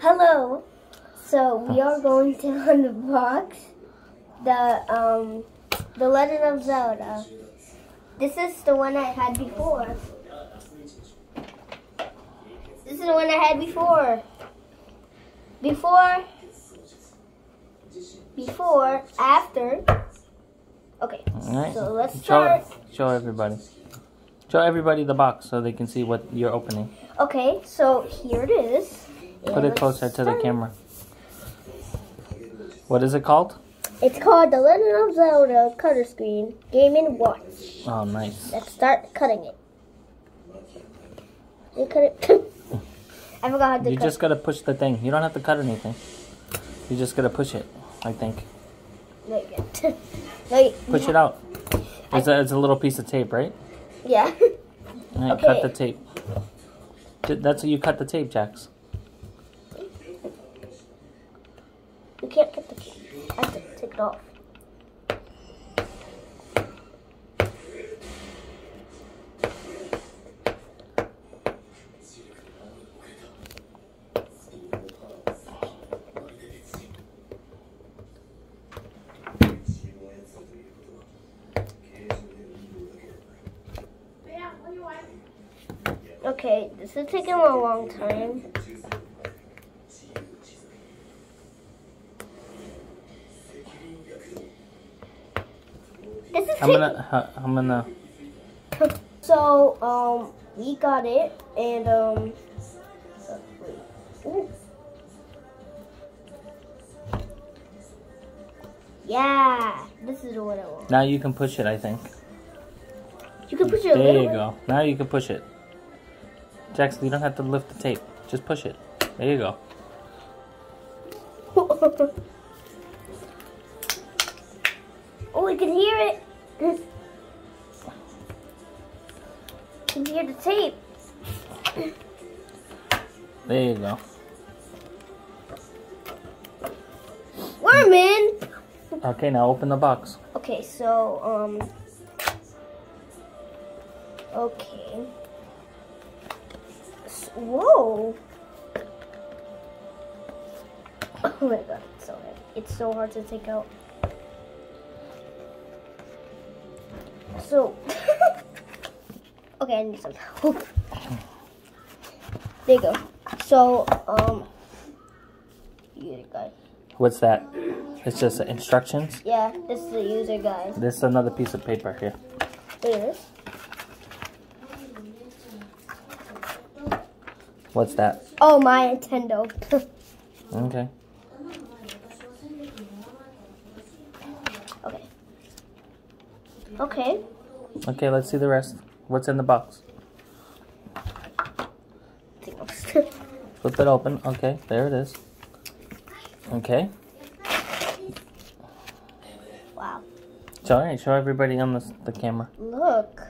Hello. So we are going to unbox the um the Legend of Zelda. This is the one I had before. This is the one I had before. Before. Before. After. Okay. All right. So let's show, start. Show everybody. Show everybody the box so they can see what you're opening. Okay. So here it is. Put it closer to the camera. What is it called? It's called The Legend of Zelda Color Screen Game Watch. Oh, nice. Let's start cutting it. You cut it. I forgot how to You cut. You just gotta push the thing. You don't have to cut anything. You just gotta push it. I think. No, you can't. no, you- Push it out. It's a, it's a little piece of tape, right? Yeah. Right, Okay. Cut the tape. That's how you cut the tape, Jax. Can't cut the. I have to take it off. Okay, this is taking a long time. This is I'm gonna. uh, I'm gonna. So, um, we got it, and, um. Ooh. Yeah, this is what I want. Now you can push it. I think. You can push it There you go. Now you can push it. Jackson, you don't have to lift the tape. Just push it. There you go. oh, I can hear it. Can hear the tape. There you go. Worm in. Okay, now open the box. Okay, so, um, okay. S- Whoa. Oh my god, it's so heavy. It's so hard to take out. So, okay, I need some help. There you go. So, um, user guide. What's that? It's just instructions. Yeah, this is the user guide. This is another piece of paper here. Look this. What's that? Oh, my Nintendo. Okay. okay. Okay. Okay, let's see the rest. What's in the box? Flip it open. Okay, there it is. Okay. wow. Show, all right, show everybody on the, the camera. Look.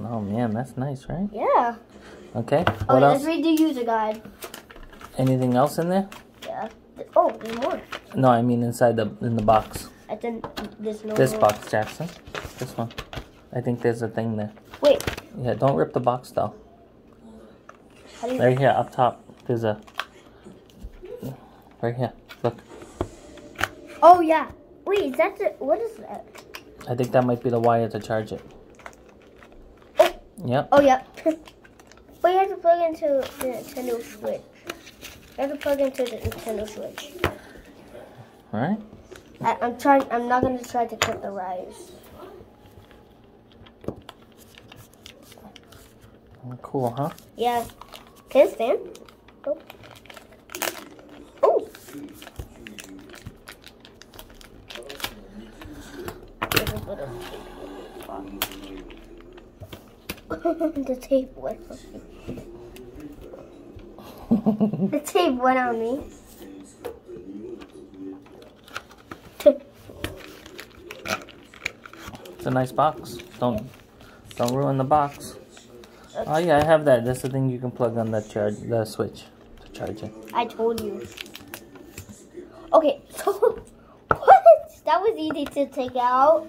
Oh man, that's nice, right? Yeah. Okay. Okay, What let's else? read the user guide. Anything else in there? Yeah. Oh, there's more. No, I mean inside the in the box. I think there's no This more. box, Jackson. This one. I think there's a thing there. Wait. Yeah, don't rip the box though. How do you... Right here, up top. There's a. Right here. Look. Oh, yeah. Wait, is that the... What is that? I think that might be the wire to charge it. Oh. Yep. Oh, yeah. but you have to plug into the Nintendo Switch. You have to plug into the Nintendo Switch. All right. I, I'm trying... I'm not going to try to cut the wires. Cool, huh? Yeah. Can stand? Oh. Oh. There's a bit of tape. the tape went on me. The tape went on me. It's a nice box. Don't don't ruin the box. Oh yeah, I have that. That's the thing you can plug on that charge the switch to charge it. I told you. Okay, so what? That was easy to take out.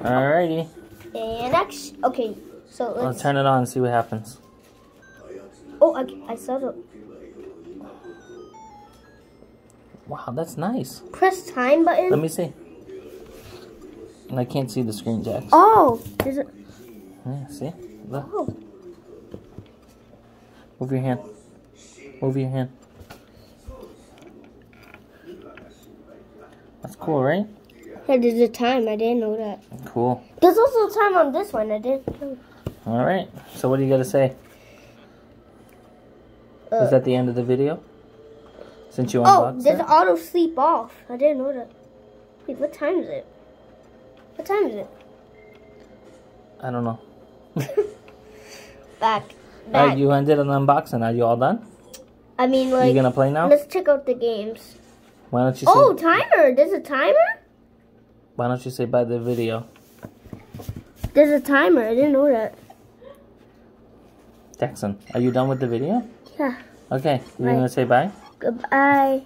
Alrighty. And next, okay, so Let's let's. turn it on and see what happens. Oh, I, I saw the. Wow, that's nice. Press time button. Let me see. And I can't see the screen, Jack. Oh, there's a. Yeah, see? Look. Oh. Move your hand. Move your hand. That's cool, right? Yeah, there's a time. I didn't know that. Cool. There's also a time on this one. I didn't know. All right. So what do you got to say? Uh, Is that the end of the video? Since you unboxed oh, there's it? auto sleep off. I didn't know that. Wait, what time is it? What time is it? I don't know. Back. Right, you ended an unboxing. Are you all done? I mean, you like, gonna play now? let's check out the games. Why don't you say? Oh, timer. There's a timer. Why don't you say bye to the video? There's a timer. I didn't know that. Jackson, are you done with the video? Yeah. Okay, you Right. gonna say bye? Goodbye.